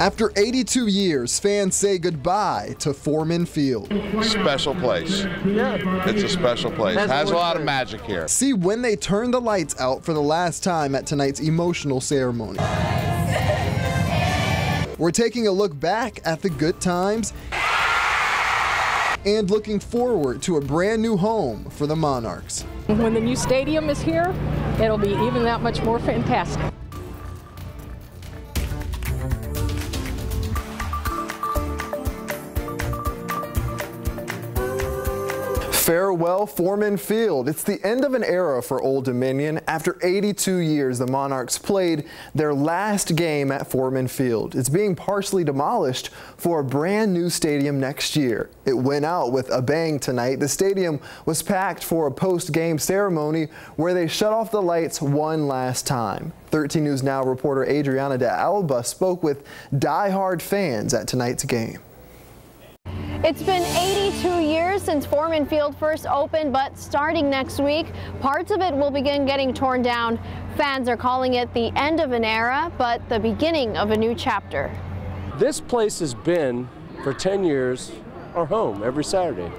After 82 years, fans say goodbye to Foreman Field. Special place. Yeah. It's a special place. Has Has a lot of magic here. See when they turn the lights out for the last time at tonight's emotional ceremony. We're taking a look back at the good times and looking forward to a brand new home for the Monarchs. When the new stadium is here, it'll be even that much more fantastic. Farewell Foreman Field. It's the end of an era for Old Dominion. After 82 years, the Monarchs played their last game at Foreman Field. It's being partially demolished for a brand new stadium next year. It went out with a bang tonight. The stadium was packed for a post-game ceremony where they shut off the lights one last time. 13 News Now reporter Adriana de Alba spoke with die-hard fans at tonight's game. It's been 82 years since Foreman Field first opened, but starting next week, parts of it will begin getting torn down. Fans are calling it the end of an era, but the beginning of a new chapter. This place has been, for 10 years, our home every Saturday.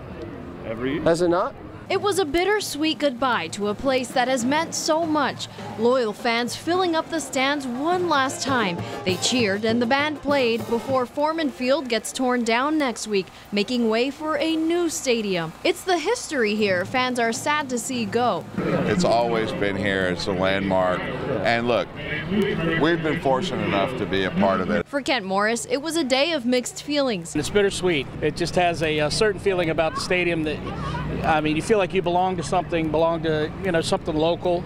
Every Has it not? It was a bittersweet goodbye to a place that has meant so much. Loyal fans filling up the stands one last time. They cheered and the band played before Foreman Field gets torn down next week, making way for a new stadium. It's the history here fans are sad to see go. It's always been here. It's a landmark. And look, we've been fortunate enough to be a part of it. For Kent Morris, it was a day of mixed feelings. It's bittersweet. It just has a, a certain feeling about the stadium that, I mean, you feel like you belong to something, belong to, you know, something local,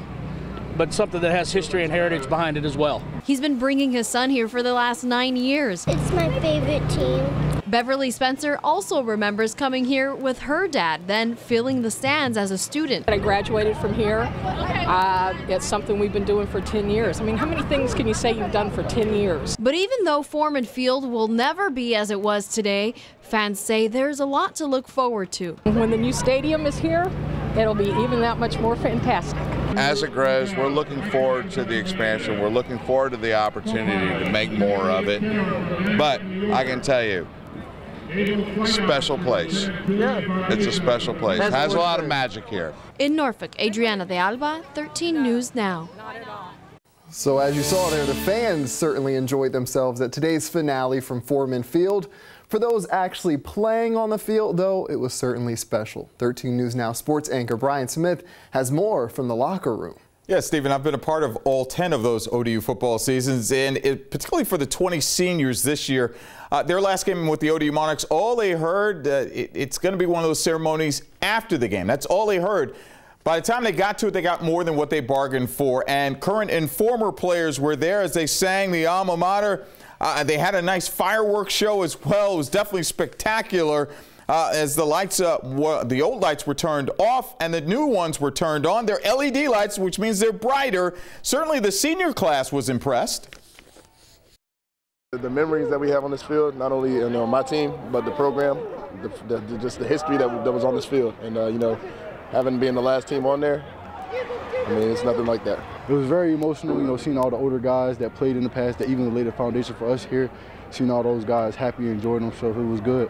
but something that has history and heritage behind it as well. He's been bringing his son here for the last nine years. It's my favorite team. Beverly Spencer also remembers coming here with her dad, then filling the stands as a student. I graduated from here. Uh, it's something we've been doing for 10 years. I mean, how many things can you say you've done for 10 years? But even though Foreman Field will never be as it was today, fans say there's a lot to look forward to. When the new stadium is here, it'll be even that much more fantastic. As it grows, we're looking forward to the expansion. We're looking forward to the opportunity to make more of it. But I can tell you, special place. Yeah. It's a special place. Has Has a lot of magic here. In Norfolk, Adriana de Alba, 13 News Now. So as you saw there, the fans certainly enjoyed themselves at today's finale from Foreman Field. For those actually playing on the field, though, it was certainly special. 13 News Now sports anchor Brian Smith has more from the locker room. Yeah, Stephen, I've been a part of all 10 of those ODU football seasons, and it, particularly for the 20 seniors this year, uh, their last game with the ODU Monarchs, all they heard, uh, it, it's going to be one of those ceremonies after the game. That's all they heard. By the time they got to it, they got more than what they bargained for, and current and former players were there as they sang the alma mater. Uh, they had a nice fireworks show as well. It was definitely spectacular. Uh, as the lights, uh, were, the old lights were turned off and the new ones were turned on. They're LED lights, which means they're brighter. Certainly, the senior class was impressed. The memories that we have on this field, not only you know my team, but the program, the, the, just the history that, that was on this field, and uh, you know, having been the last team on there, I mean, it's nothing like that. It was very emotional, you know, seeing all the older guys that played in the past that even laid the foundation for us here, seeing all those guys happy and enjoying themselves. It was good.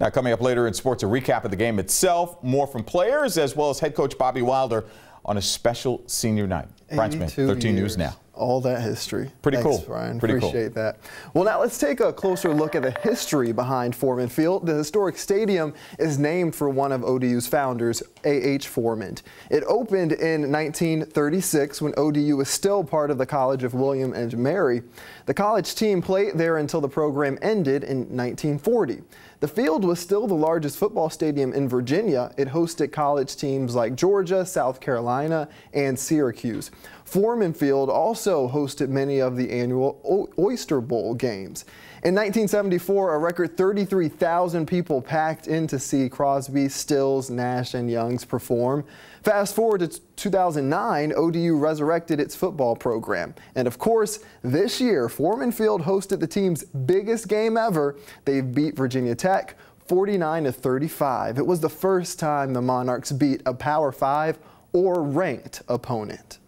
Now, coming up later in sports, a recap of the game itself, more from players as well as head coach Bobby Wilder on a special senior night. Brian Smith, 13 years. News Now. All that history. Pretty Thanks, cool. Brian. Pretty cool. Appreciate that. Well, now let's take a closer look at the history behind Foreman Field. The historic stadium is named for one of ODU's founders, A.H. Foreman. It opened in 1936 when ODU was still part of the College of William and Mary. The college team played there until the program ended in 1940. The field was still the largest football stadium in Virginia. It hosted college teams like Georgia, South Carolina, and Syracuse. Foreman Field also hosted many of the annual O- Oyster Bowl games. In 1974, a record 33,000 people packed in to see Crosby, Stills, Nash, and Youngs perform. Fast forward to 2009, ODU resurrected its football program. And of course, this year, Foreman Field hosted the team's biggest game ever. They beat Virginia Tech 49 to 35. It was the first time the Monarchs beat a Power 5 or ranked opponent.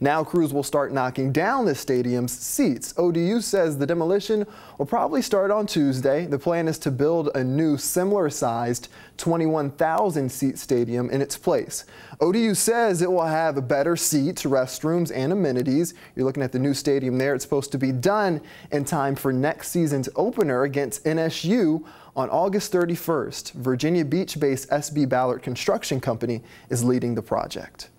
Now crews will start knocking down the stadium's seats. ODU says the demolition will probably start on Tuesday. The plan is to build a new similar sized 21,000 seat stadium in its place. ODU says it will have better seats, restrooms, and amenities. You're looking at the new stadium there. It's supposed to be done in time for next season's opener against NSU on August 31st. Virginia Beach-based SB Ballard Construction Company is leading the project.